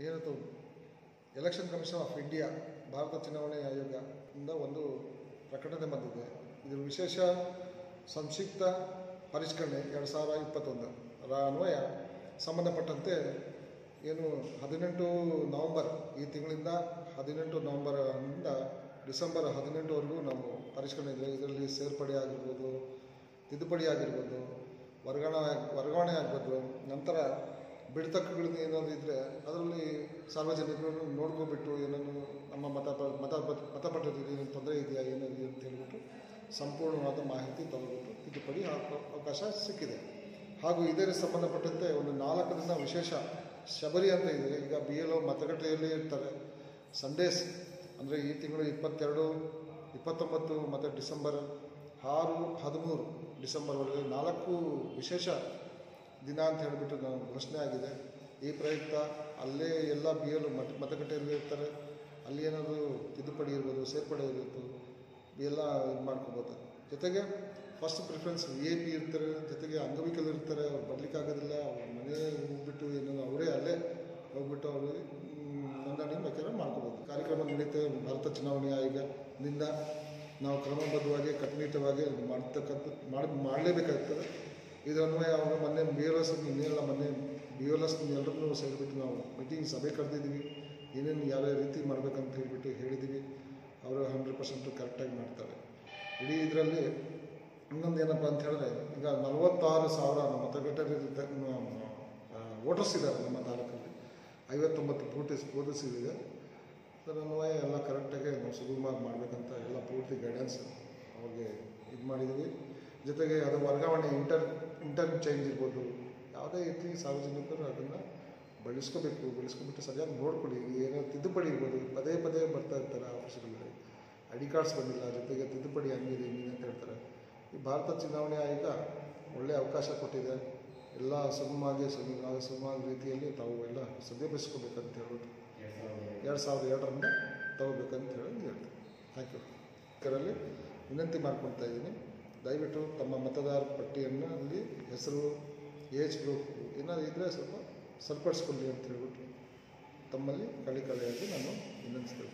ಏನದು election commission of India Bharat ಚುನಾವಣೆ ಆಯೋಗದಿಂದ ಒಂದು ಪ್ರಕಟಣೆ ಬಂದಿದೆ. ಇದರ ವಿಶೇಷ ಸಂಕ್ಷಿಪ್ತ ಪರಿಷ್ಕರಣೆ ಎರಡು ಸಾವಿರ ಇಪ್ಪತ್ತೊಂದರ ಅನ್ವಯ ಸಂಬಂಧಪಟ್ಟಂತೆ ಏನು ಹದಿನೆಂಟು ನವಂಬರ್, ಈ ತಿಂಗಳಿಂದ ಹದಿನೆಂಟು ನವಂಬರಿಂದ ಡಿಸೆಂಬರ್ ಹದಿನೆಂಟುವರೆಗೂ ನಾವು ಪರಿಷ್ಕರಣೆ ಇದೆ. ಇದರಲ್ಲಿ ಸೇರ್ಪಡೆ ಆಗಿರ್ಬೋದು, ತಿದ್ದುಪಡಿ ಆಗಿರ್ಬೋದು, ವರ್ಗಾವಣೆ ವರ್ಗಾವಣೆ ಆಗ್ಬೋದು, ನಂತರ ಬಿಡ್ತಕ್ಕುಗಳನ್ನ ಏನಾದರೂ ಇದ್ದರೆ ಅದರಲ್ಲಿ ಸಾರ್ವಜನಿಕರು ನೋಡ್ಕೊಬಿಟ್ಟು ಏನನ್ನು ನಮ್ಮ ಮತ ಮತ ಮತ ಪಟ್ಟದಲ್ಲಿ ಮತಪತ್ರದಲ್ಲಿ ಏನು ತೊಂದರೆ ಇದೆಯಾ, ಏನಿದೆ ಅಂತ ಹೇಳ್ಬಿಟ್ಟು ಸಂಪೂರ್ಣವಾದ ಮಾಹಿತಿ ತಗೊಂಡ್ಬಿಟ್ಟು ತಿದ್ದುಪಡಿ ಹಾಕೋ ಅವಕಾಶ ಸಿಕ್ಕಿದೆ. ಹಾಗೂ ಇದಕ್ಕೆ ಸಂಬಂಧಪಟ್ಟಂತೆ ಒಂದು ನಾಲ್ಕು ದಿನ ವಿಶೇಷ ಶಬರಿ ಅಂತ ಇದೆ. ಈಗ ಬಿ ಎಲ್ ಒ ಮತಗಟ್ಟೆಯಲ್ಲಿ ಇರ್ತಾರೆ ಸಂಡೇಸ್ ಅಂದರೆ ಈ ತಿಂಗಳು ಇಪ್ಪತ್ತೆರಡು, ಇಪ್ಪತ್ತೊಂಬತ್ತು ಮತ್ತು ಡಿಸೆಂಬರ್ ಆರು, ಹದಿಮೂರು ಡಿಸೆಂಬರ್ವರೆಗೆ ನಾಲ್ಕು ವಿಶೇಷ ದಿನ ಅಂತ ಹೇಳಿಬಿಟ್ಟು ಘೋಷಣೆ ಆಗಿದೆ. ಈ ಪ್ರಯುಕ್ತ ಅಲ್ಲೇ ಎಲ್ಲ ಬಿ ಎಲ್ ಮತ, ಮತಗಟ್ಟೆಯಲ್ಲಿ ಇರ್ತಾರೆ. ಅಲ್ಲಿ ಏನಾದರೂ ತಿದ್ದುಪಡಿ ಇರ್ಬೋದು, ಸೇರ್ಪಡೆ ಇರ್ಬೋದು, ಎಲ್ಲ ಇದು ಮಾಡ್ಕೋಬೋದು. ಜೊತೆಗೆ first preference V A P ಇರ್ತಾರೆ, ಜೊತೆಗೆ ಅಂಗವಿಕಲರು ಇರ್ತಾರೆ, ಅವ್ರು ಬರ್ಲಿಕ್ಕಾಗೋದಿಲ್ಲ ಅವ್ರ ಮನೆ ಹೋಗ್ಬಿಟ್ಟು ಏನೋ ಅವರೇ ಅಲ್ಲೇ ಹೋಗ್ಬಿಟ್ಟು ಅವರು ನೋಂದಣಿ ಬೇಕಾದ್ರೆ ಮಾಡ್ಕೋಬೋದು. ಕಾರ್ಯಕ್ರಮ ನಡೀತೆ, ಭಾರತ ಚುನಾವಣೆ ಆಯೋಗದಿಂದ ನಾವು ಕ್ರಮಬದ್ಧವಾಗಿ ಕಟ್ಟುನಿಟ್ಟವಾಗಿ ಮಾಡ್ತಕ್ಕಂಥ ಮಾಡಿ, ಮಾಡಲೇಬೇಕಾಗ್ತದೆ. ಇದರ ಅನ್ವಯ ಅವರು ಮೊನ್ನೆ ಬಿ ಎಲ್ ಎಸ್ ಇನ್ನೇನಿಲ್ಲ ಮೊನ್ನೆ ಬಿ ಎಲ್ ಎಸ್ ಎಲ್ಲರನ್ನೂ ಸೇರಿಬಿಟ್ಟು ನಾವು ಮೀಟಿಂಗ್ ಸಭೆ ಕರೆದಿದ್ದೀವಿ. ಏನೇನು ಯಾವ್ಯಾವ ರೀತಿ ಮಾಡಬೇಕಂತ ಹೇಳಿಬಿಟ್ಟು ಹೇಳಿದ್ದೀವಿ. ಅವರು ಹಂಡ್ರೆಡ್ ಪರ್ಸೆಂಟು ಕರೆಕ್ಟಾಗಿ ಮಾಡ್ತಾರೆ. ಇಡೀ ಇದರಲ್ಲಿ ಇನ್ನೊಂದು ಏನಪ್ಪ ಅಂತ ಹೇಳಿದ್ರೆ, ಈಗ ನಲವತ್ತಾರು ಸಾವಿರ ಮತಗಟ್ಟೆ ವೋಟರ್ಸ್ ಇದ್ದಾರೆ ನಮ್ಮ ತಾಲೂಕಲ್ಲಿ. ಐವತ್ತೊಂಬತ್ತು ಪೂರ್ತಿ ವೋಟರ್ಸ್ ಇದೆ. ಅನ್ವಯ ಎಲ್ಲ ಕರೆಕ್ಟಾಗಿ ನಾವು ಸುಗಮವಾಗಿ ಮಾಡಬೇಕಂತ ಎಲ್ಲ ಪೂರ್ತಿ ಗೈಡೆನ್ಸ್ ಅವ್ರಿಗೆ ಇದು ಮಾಡಿದ್ದೀವಿ. ಜೊತೆಗೆ ಅದು ವರ್ಗಾವಣೆ ಇಂಟರ್ ಇಂಟರ್ ಚೇಂಜ್ ಇರ್ಬೋದು. ಯಾವುದೇ ರೀತಿ ಸಾರ್ವಜನಿಕರು ಅದನ್ನು ಬಳಸ್ಕೋಬೇಕು. ಬಳಸ್ಕೊಬಿಟ್ಟು ಸರಿಯಾಗಿ ನೋಡ್ಕೊಳ್ಳಿ. ಏನೋ ತಿದ್ದುಪಡಿ ಇರ್ಬೋದು. ಪದೇ ಪದೇ ಬರ್ತಾ ಇರ್ತಾರೆ ಆಫೀಸ್ಗಳಲ್ಲಿ. ಐ ಡಿ ಕಾರ್ಡ್ಸ್ ಬಂದಿಲ್ಲ. ಜೊತೆಗೆ ತಿದ್ದುಪಡಿ ಹಂಗಿದೆ ಹಿಂಗಿದೆ ಅಂತ ಹೇಳ್ತಾರೆ. ಈ ಭಾರತ ಚುನಾವಣೆ ಆಯೋಗ ಒಳ್ಳೆಯ ಅವಕಾಶ ಕೊಟ್ಟಿದೆ. ಎಲ್ಲ ಸುಗಮವಾಗಿ ಸುಗಮ ಸುಗಮವಾದ ರೀತಿಯಲ್ಲಿ ತಾವು ಎಲ್ಲ ಸದ್ಯಪಡಿಸ್ಕೋಬೇಕಂತ ಹೇಳೋದು ಎರಡು ಸಾವಿರದ ಎರಡರಿಂದ. ತಗೋಬೇಕಂತ ಹೇಳೋದು ಹೇಳ್ತೀನಿ ಥ್ಯಾಂಕ್ ಯು ಇದರಲ್ಲಿ ವಿನಂತಿ ಮಾಡ್ಕೊಳ್ತಾ ಇದ್ದೀನಿ. ದಯವಿಟ್ಟು ತಮ್ಮ ಮತದಾರ ಪಟ್ಟಿಯನ್ನು ಅಲ್ಲಿ ಹೆಸರು ಏಜ್ ಗ್ರೂಪ್ ಏನಾದರೂ ಇದ್ದರೆ ಸ್ವಲ್ಪ ಸರಿಪಡಿಸ್ಕೊಳ್ಳಿ ಅಂತ ಹೇಳ್ಬಿಟ್ಟು ತಮ್ಮಲ್ಲಿ ಕಳಿ ಕಳೆಯಾಗಿ ನಾನು ವಿನಂತಿಸ್ತೇನೆ.